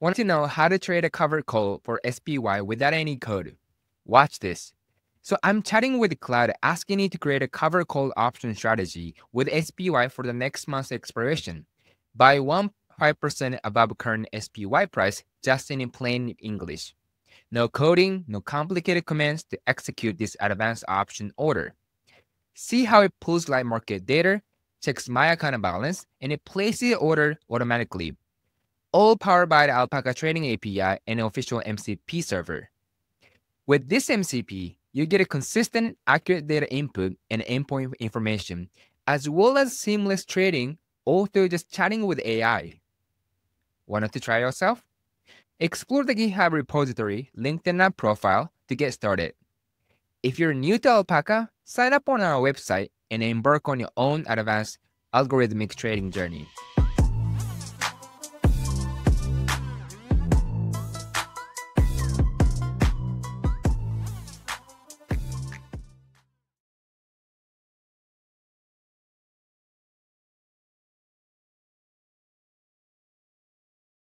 Want to know how to trade a covered call for SPY without any code? Watch this. So I'm chatting with Claude asking it to create a cover call option strategy with SPY for the next month's expiration. Buy 1.5% above current SPY price just in plain English. No coding, no complicated commands to execute this advanced option order. See how it pulls live market data, checks my account balance, and it places the order automatically. All powered by the Alpaca Trading API and official MCP server. With this MCP, you get a consistent, accurate data input and endpoint information, as well as seamless trading, all through just chatting with AI. Want to try yourself? Explore the GitHub repository linked in our profile to get started. If you're new to Alpaca, sign up on our website and embark on your own advanced algorithmic trading journey.